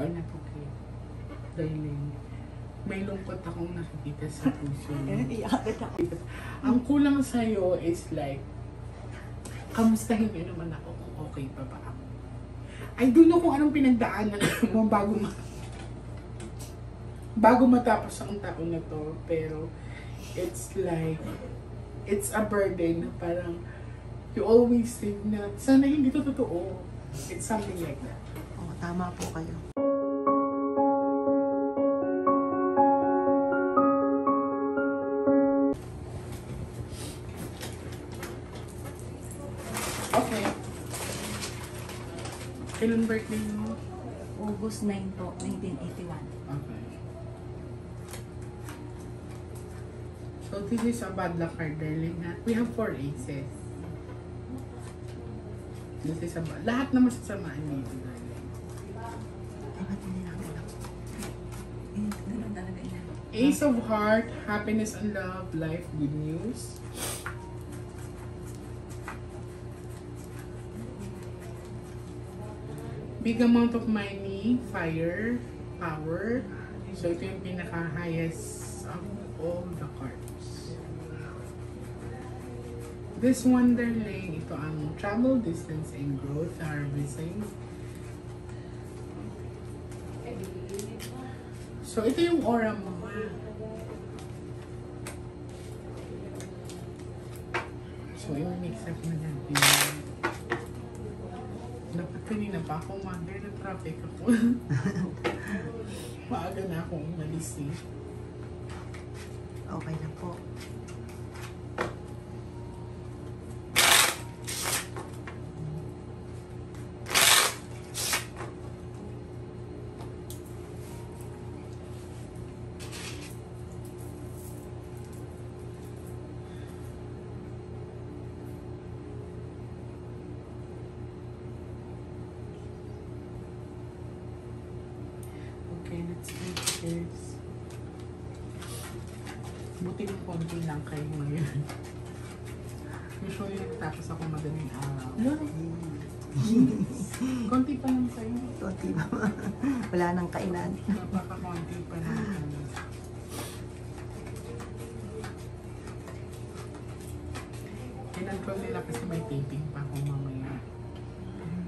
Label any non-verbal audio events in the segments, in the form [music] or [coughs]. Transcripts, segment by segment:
Are not okay. Darling, may lungkot akong nakikita sa puso [laughs] mo. Iyak ako. Ang kulang sa'yo is like, kamustahin niyo naman ako kung okay pa ba ako. I don't know kung anong pinagdaanan mo bago ma bago matapos ang taon na to, pero it's like, it's a burden na parang you always think na sana hindi to totoo. It's something like that. Oo, tama po kayo. Kailan birthday mo? August 9 po, 1981. Okay. So this is a bad luck card, darling. Ha? We have four aces. This is a bad... Lahat na masasamaan dito, darling. Eh. Ace of heart, happiness and love, life, good news. Big amount of money, fire, power. So ito yung pinaka-highest of all the cards. This Wonderling, ito ang travel, distance, and growth, harvesting. So ito yung aura mo. So i-mix up na natin. Dapat kanina pa ako mother na traffic ako. [laughs] Maaga na akong umalis eh. Okay lang po. Buti ng konti lang kayo ngayon. Usually, nagtapos ako madaling araw. [laughs] Konti pa lang sa'yo. Konti ba? Wala nang kainan. Napaka-konti pa lang. Kinontrol nila kasi may taping pa ako mamaya.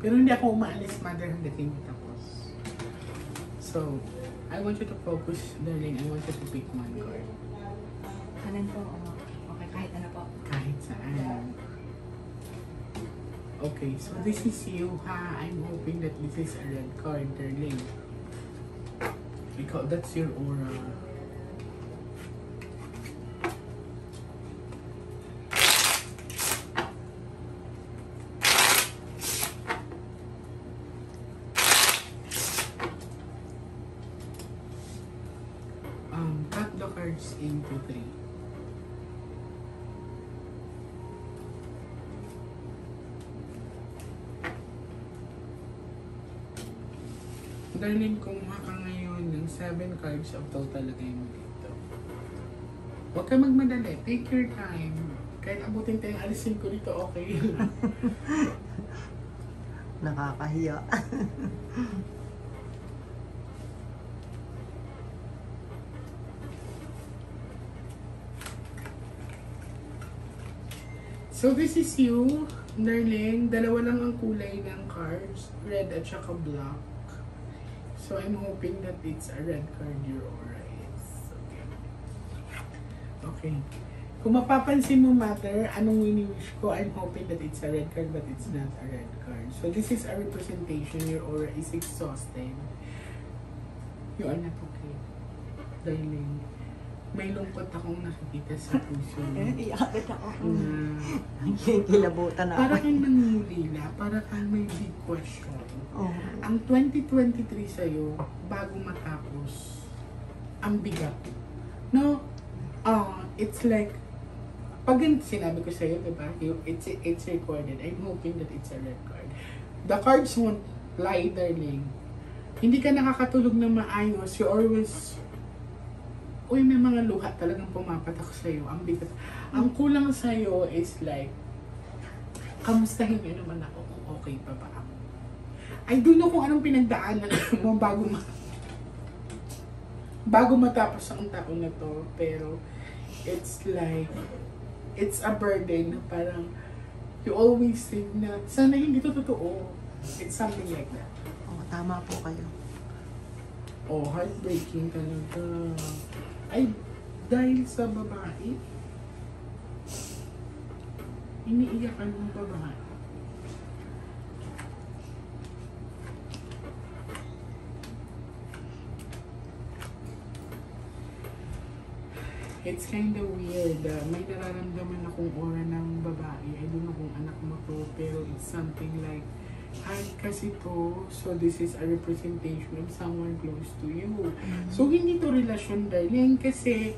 Pero hindi ako umaalis, mother, hindi tapos. So, I want you to focus, darling. I want you to pick one card. Okay, so this is you, ha? I'm hoping that this is a red card, darling. Because that's your aura. Darling, kumuha ka ngayon ng 7 cards of total lagay mo dito. Huwag ka magmadali. Take your time. Kahit abutin tayong alisin ko dito, okay. [laughs] Nakakahiya. [laughs] So this is you, darling. Dalawa lang ang kulay ng cards. Red at saka black. So I'm hoping that it's a red card your aura is. Okay. Okay. Kung mapapansin mo, Mother, anong wini-wish ko, I'm hoping that it's a red card but it's not a red card. So this is a representation. Your aura is exhausted. You are not okay. Darling, may lungkot akong nakikita sa puso mo. [laughs] Iyak ako. Na Kilabutan na para ako. kang nangulila, para kang may big question. Oh. Ang 2023 sa'yo, bago matapos, ang bigat. No, uh, it's like, pag sinabi ko sa'yo, diba, it's, it's recorded. I'm hoping that it's a red card. The cards won't lie, darling. Hindi ka nakakatulog na maayos. You always, uy, may mga luha talagang pumapatak sa'yo. Ang bigat. Ang kulang sa'yo is like, kamustahin niyo naman ako kung okay pa ba ako. I don't know kung anong pinagdaanan [coughs] mo bago ma bago matapos ang taon na to. Pero, it's like, it's a burden na parang, you always think na, sana hindi to totoo. It's something like that. Oh, tama po kayo. Oh, heartbreaking talaga. Ay, dahil sa babae, iniiyakan ng babae. It's kind of weird. Uh, may nararamdaman akong aura ng babae. I don't know kung anak mo to, pero it's something like, heart kasi to, so this is a representation of someone close to you. So, hindi to relasyon, darling, kasi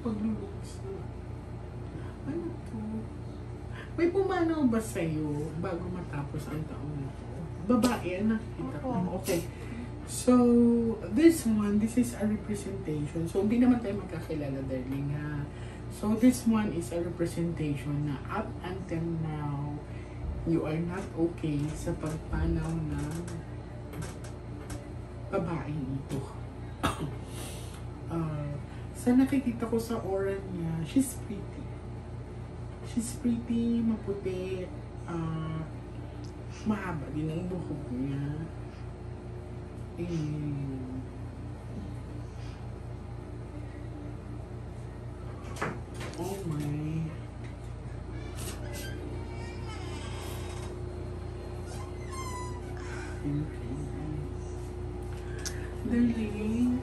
paglulubos na. Ano to? May pumanaw ba sa'yo bago matapos ang taon na to? Babae, ang nakikita ko. Okay. So, this one, this is a representation. So, hindi naman tayo magkakilala, darling, ha? So, this one is a representation na up until now, you are not okay sa pagpanaw ng babaeng ito. [coughs] Ah, sa nakikita ko sa aura niya, she's pretty. She's pretty, maputi, ah, mahaba din ang buhok niya. And, oh my. Darling,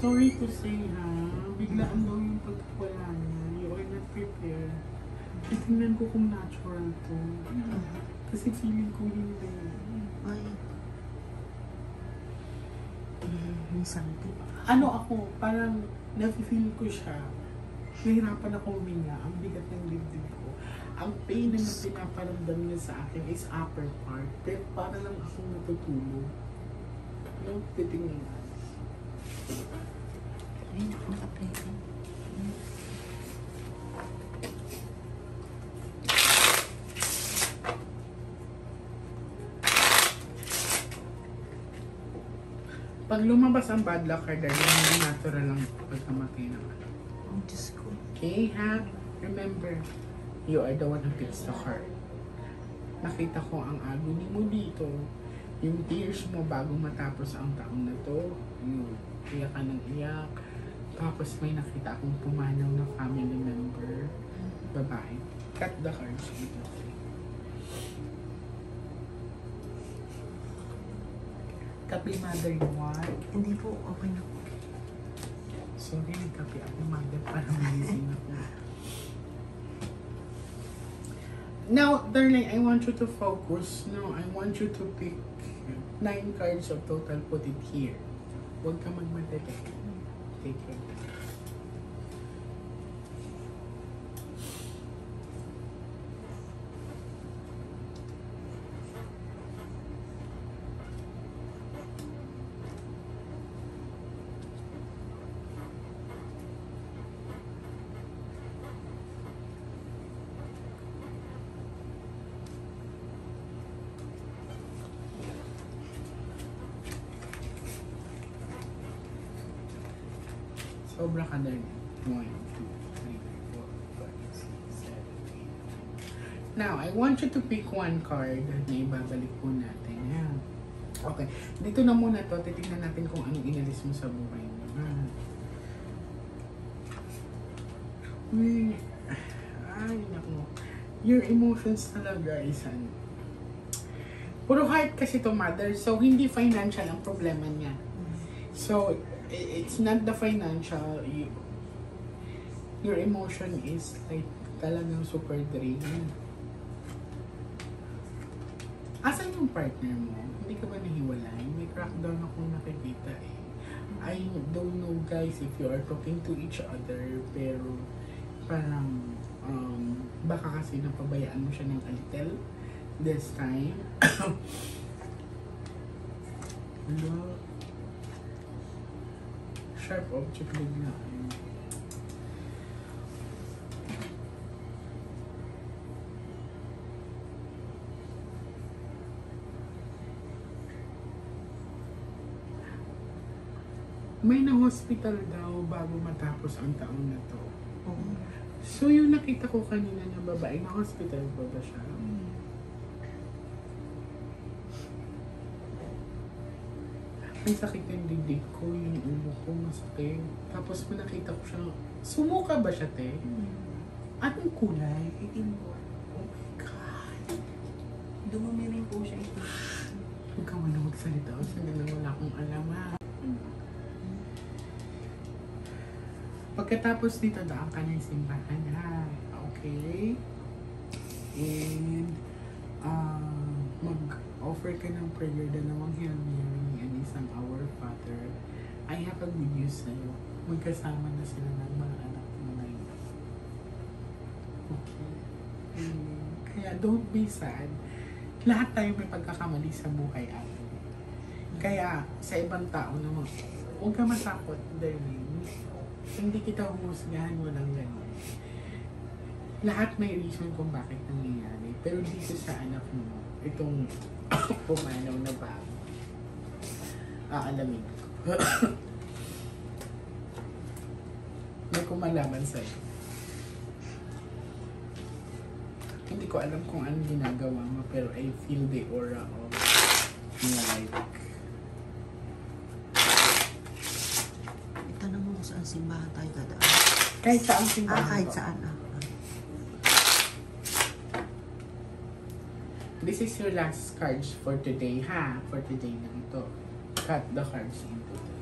sorry to say ha, biglaan daw yung pagwala niya. You are not prepared. Titingnan ko kung natural to. Kasi feeling ko hindi. Ay. Mm, may something. Ano ako, parang nafe-feel ko siya. Nahirapan ako huminga. Ang bigat ng dibdib ko. Ang pain na pinaparamdam niya sa akin is upper part. Pero para lang akong natutulog. Ano, titingnan. Ay, naku, naka-plate. Pag lumabas ang bad luck card, dahil hindi natural lang pagkamatay naman. Oh, Diyos ko. Okay, ha? Remember, you are the one who picks the card. Nakita ko ang agony mo dito. Yung tears mo bago matapos ang taon na to. Yung iyak ka ng iyak. Tapos may nakita akong pumanaw na family member. Babae. Cut the cards dito. Kape mother you want? Hindi po, okay na po. Sorry, nagkape ako mother para magising ako. Now, darling, I want you to focus. No, I want you to pick nine cards of total, put it here. Huwag ka magmadali. Take your Sobra ka darling. One, two, three, four, five, six, seven, eight. Now, I want you to pick one card na ibabalik po natin. Yan. Okay. Dito na muna to. Titignan natin kung anong inalis mo sa buhay mo. Ha? Uy. Ay, naku. Your emotions talaga is ano. Puro heart kasi to mother. So, hindi financial ang problema niya. So, it's not the financial. You, your emotion is like talagang super draining. Asan yung partner mo? Hindi ka ba nahiwalay? May crackdown akong nakikita eh. I don't know guys if you are talking to each other pero parang um, baka kasi napabayaan mo siya ng a little this time. [coughs] Hello? sharp object bigla. May na-hospital daw bago matapos ang taon na to. Oo. So yung nakita ko kanina ng babae, na-hospital ba ba siya? Mm. Ang sakit ng dibdib ko, yung ulo ko masakit. Tapos may nakita ko siya, sumuka ba siya, te? Anong kulay? Itim po. Oh my God. Dumumi rin po siya ito. Huwag ka man magsalita o sa ganun wala akong alam ha. Pagkatapos dito, daan ka ng simbahan ha. Okay? And, um, mag-offer ka ng prayer, dalawang Hail Mary and isang Our Father. I have a good news sa'yo. Magkasama na sila ng mga anak mo ngayon. Okay? And, kaya don't be sad. Lahat tayo may pagkakamali sa buhay ate. Kaya sa ibang tao naman, huwag ka matakot, darling. Hindi kita humusgahan, walang ganun. Lahat may reason kung bakit nangyayari. Pero dito sa anak mo, itong pumanaw na bago, aalamin ko. may kumalaman sa'yo. Hindi ko alam kung anong ginagawa mo, pero I feel the aura of like, Itanong mo kung saan simbahan tayo dadaan. kahit saan Ah, simbahan kahit ko. saan ah. This is your last cards for today, ha? For today na ito. Cut the cards into two.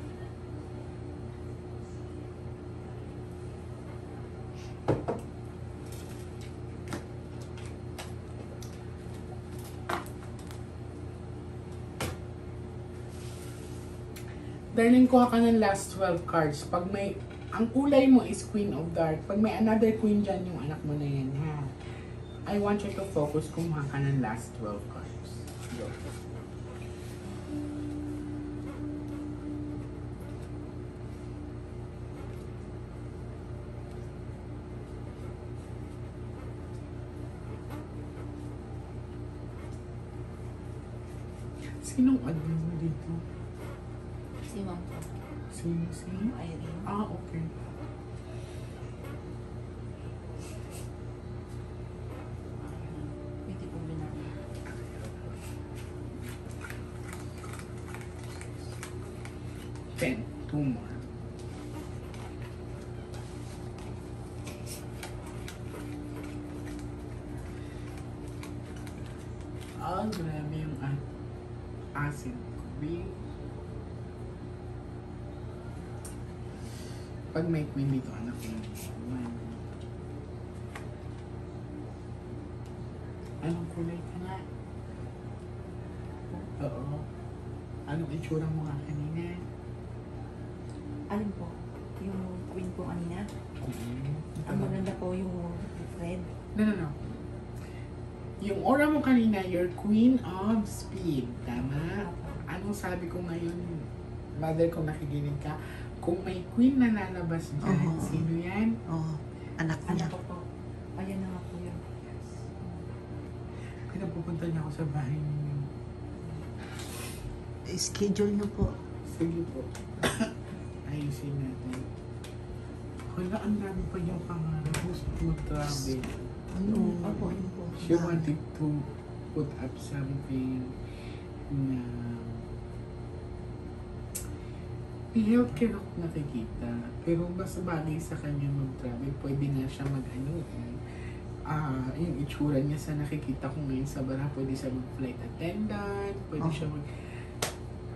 Darling, kuha ka ng last 12 cards. Pag may, ang kulay mo is Queen of Dark. Pag may another Queen dyan, yung anak mo na yan, ha? I want you to focus kumuha ka ng last 12 cards. Go. Sinong admin mo dito? Si po. Sino? Sino? Irene. Ah, okay. Ten. Two more. Ah, grabe yung acid. Pag may queen dito, anak ko. Anong kulay ka nga? Oo. Anong itsura mo nga kanina? Alin po? Yung queen po kanina? Ang maganda po yung red. No, no, no. Yung aura mo kanina, you're queen of speed. Tama? Anong sabi ko ngayon, mother kung nakikinig ka, kung may queen na lalabas dyan, Oo. sino yan? Oo. Anak Ano niya. po po? Ayan na nga po yun. Pinapupunta niya ako sa bahay ninyo. Eh, Schedule niyo po. Sige po. Ayusin natin. Wala, ang dami pa yung pangarap. Gusto ko mag-travel. Ano? Opo, yun po. She wanted to put up something na healthcare ako nakikita. Pero mas bagay sa kanya mag-travel. Pwede nga siya mag-ano eh. Ah, yung itsura niya sa nakikita ko ngayon sa bara, pwede siya mag-flight attendant, pwede Oh. siya mag...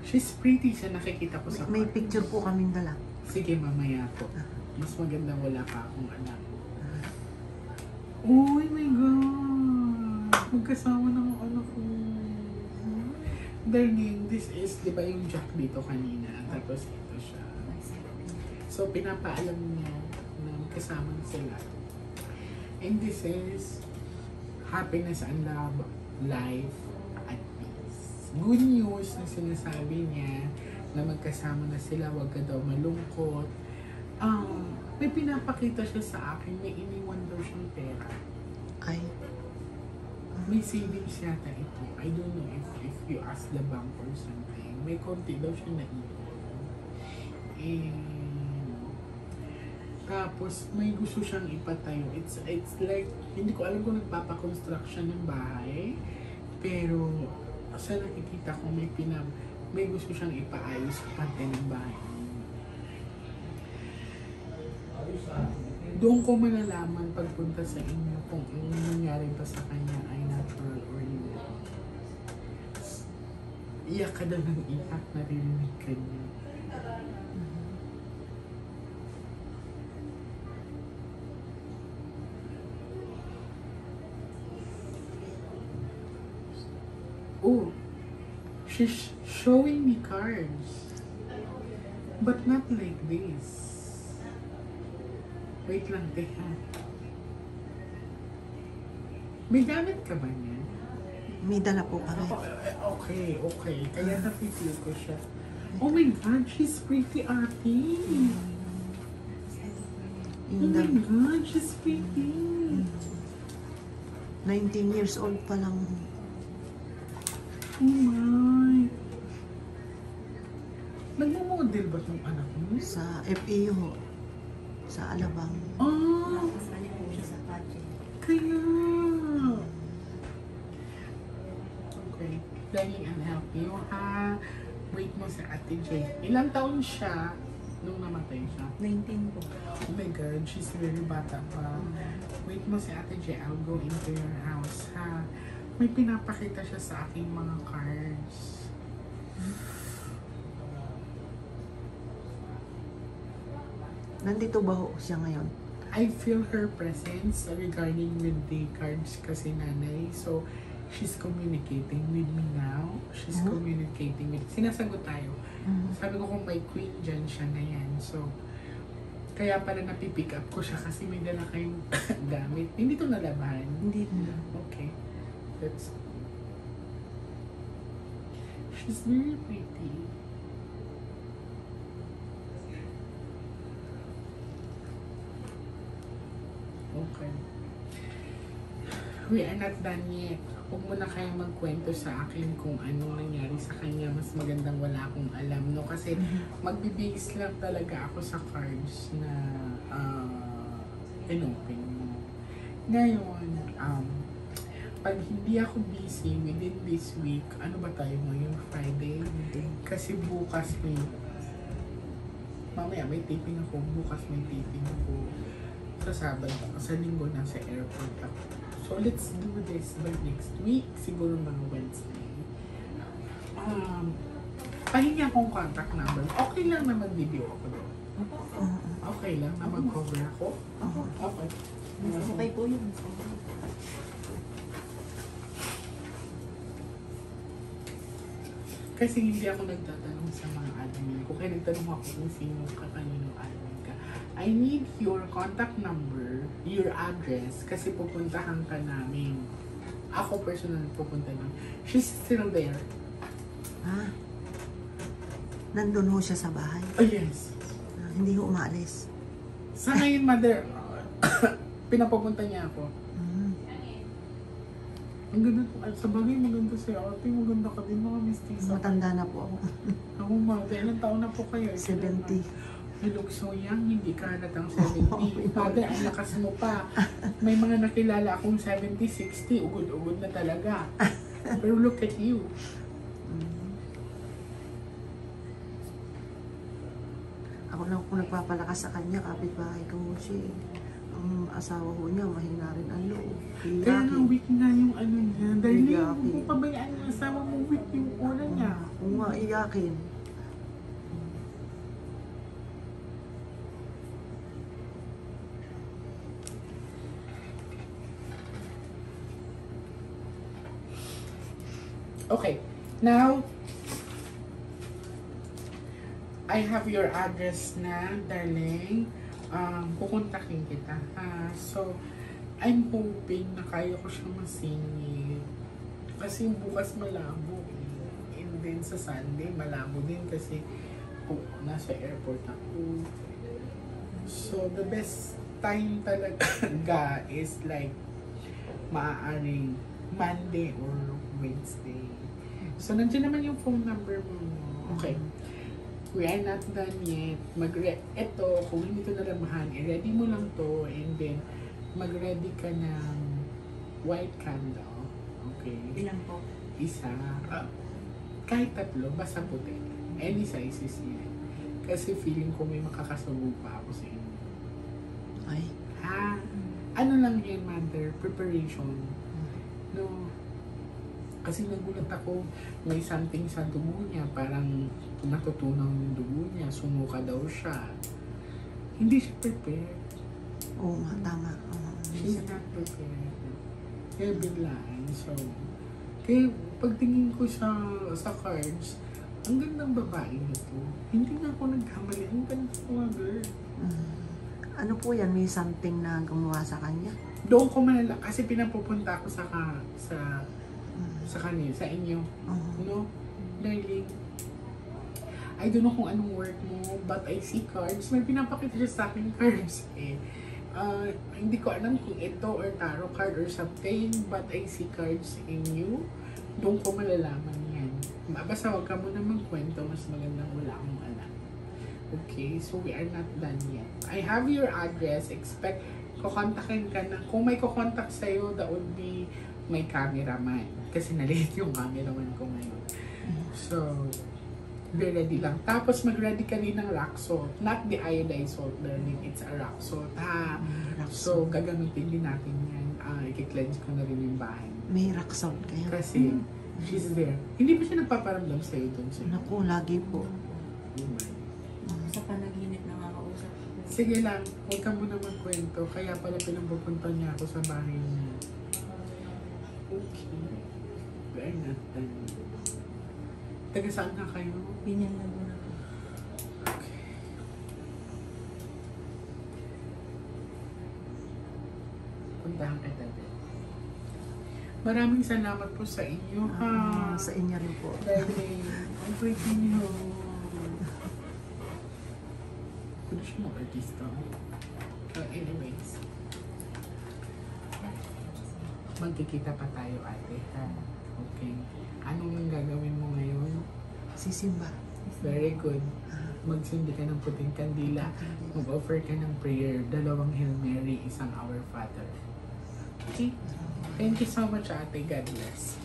She's pretty sa nakikita ko sa May, may picture po kaming dala. Sige, mamaya po. Ah. Mas maganda wala pa akong anak. Oh my God! Magkasama ng anak ko. Darling, this is, di ba yung jack dito kanina? Tapos ito siya. So, pinapaalam niya na magkasama na sila. And this is happiness and love, life. Good news na sinasabi niya na magkasama na sila, wag ka daw malungkot. Um, may pinapakita siya sa akin, may iniwan daw siyang pera. Ay. May savings yata ito. I don't know if, if you ask the bank or something. May konti daw siya na ipon. And, tapos, may gusto siyang ipatayo. It's, it's like, hindi ko alam kung nagpapakonstruction ng bahay. Pero, sa nakikita ko, may pinam, may gusto siyang ipaayos sa parte ng bahay. Doon ko malalaman pagpunta sa inyo kung ang nangyari ba sa kanya ay natural or hindi. Iyak ka na ng iyak, narinig ka niya. She's showing me cards. But not like this. Wait lang, teka. May gamit ka ba niya? May dala po kami. Oh, okay, okay. Kaya napipil ko siya. Oh my God, she's pretty ate. Oh Yung my dal- God, she's pretty. 19 years old pa lang. Oh my. Nagmo-model ba tong anak mo? Sa FEU ho. Sa Alabang. Ah, kaya. Okay. Darling, I'll help you, ha? Wait mo sa Ate J. Ilang taon siya nung namatay siya? 19 po. Oh my God, she's very bata pa. Wait mo si Ate J, I'll go into your house, ha? May pinapakita siya sa aking mga cards. Nandito ba ho siya ngayon? I feel her presence regarding with the cards kasi nanay. So, she's communicating with me now. She's Mhm. communicating with... Sinasagot tayo. Sabi ko kung may queen dyan, siya na yan. So, kaya pala napipick up ko siya kasi may dala kayong [laughs] gamit. Hindi to nalabahan. Hindi na. Okay. That's She's very pretty. Okay. We are not done yet. Huwag mo na kayong magkwento sa akin kung anong nangyari sa kanya. Mas magandang wala akong alam, no? Kasi [laughs] magbibigis lang talaga ako sa cards na uh, inopen mo. Ngayon, um, pag hindi ako busy within this week, ano ba tayo ngayon? Friday? Kasi bukas may, mamaya may taping ako, bukas may taping ako. Sa Sabado, sa linggo nasa airport ako. So let's do this by next week, siguro mga Wednesday. Um, pahingi akong contact number. Okay lang na mag-video ako doon. Oo. Okay lang na mag-cover ako. Oo. Okay. Okay po yun. Kasi hindi ako nagtatanong sa mga admin ko. Kaya nagtanong ako kung sino ka, kanino admin. I need your contact number, your address, kasi pupuntahan ka namin. Ako personal pupunta lang. She's still there. Ha? Nandun ho siya sa bahay. Oh yes. Ah, hindi ho umaalis. Sa ngayon, mother, [coughs] pinapapunta niya ako. Mm. Ang ganda ko. Sa bagay, maganda si ate. Maganda ka din mga mistisa. Matanda na po ako. Ako, mother, ilang taon na po kayo? 70. You look so young, hindi ka halatang 70. Father, ang lakas mo pa. May mga nakilala akong 70, 60, ugod-ugod na talaga. [laughs] Pero look at you. Ako lang po nagpapalakas sa kanya, kapitbahay ko ho siya. eh. Ang asawa ko niya, mahina rin ang loob. Kaya nga weak nga yung ano niya. Huwag mo pabayaan yung asawa mo weak yung ulo niya. Kung nga, iyakin. Okay, now, I have your address na, darling. Um, pupuntakin kita, ha? So, I'm hoping na kaya ko siyang masingit. Kasi bukas malabo eh. And then sa Sunday, malabo din kasi oh, nasa airport ako. So, the best time talaga [coughs] is like maaaring Monday or Wednesday. So, nandiyan naman yung phone number mo. Okay. we are not done yet. Mag ito, kung hindi ko nalamahan, i-ready mo lang to and then mag-ready ka ng white candle. Okay? Ilan po? Isa. ah, kahit tatlo, basta puti. Any sizes yan. Kasi feeling ko may makakasubo pa ako sa inyo. Ay. Ha? Ano lang yan, mother? Preparation. No. Kasi nagulat ako, may something sa dugo niya, parang natutunaw yung dugo niya, sumuka daw siya. Hindi siya prepared. Oo nga, tama. Oo, She's not prepared. Kaya biglaan. So, kaya pagtingin ko sa sa cards, ang gandang babae nito. Hindi na ako nagkamali. Ang ganda mga girl. Mm. Ano po yan? May something na gumawa sa kanya? Doon ko malala kasi pinapupunta ako sa ka, sa sa kanila, sa inyo. Oo. No? Darling, I don't know kung anong work mo, but I see cards. May pinapakita siya sa akin [laughs] cards eh. Uh, hindi ko alam kung ito or tarot card or something, but I see cards in you. Doon ko malalaman yan. Basta huwag ka muna magkwento, mas magandang wala akong alam. Okay, so we are not done yet. I have your address. Expect, kukontakin ka na. Kung may kukontak sa'yo, that would be may cameraman. Kasi nalate yung cameraman ko ngayon. So, be ready lang. Tapos mag-ready ka rin ng rock salt. Not the iodized salt, darling. It's a rock salt, ha? So, gagamitin din natin yan. Ah, i-cleanse ko na rin yung bahay. May rock salt kayo. Kasi, she's there. Hindi ba siya nagpaparamdam sa'yo doon sa'yo? Naku, lagi po. Sa panaginip nakakausap ko. Sige lang, huwag ka muna magkwento. Kaya pala pinapupunta niya ako sa bahay niya. Okay. Very not done. Taga saan na kayo? Binyan na muna. Okay. Puntahan kita din. Maraming salamat po sa inyo, ha? Ah, sa inyo rin po. Darling, ang pretty niyo. Siya mga artista. Uh, anyways. Magkikita pa tayo, ate, ha? Okay. Anong gagawin mo ngayon? Sisimba. Very good. Magsindi ka ng puting kandila. Mag-offer ka ng prayer. Dalawang Hail Mary, isang Our Father. Okay? Thank you so much, ate. God bless.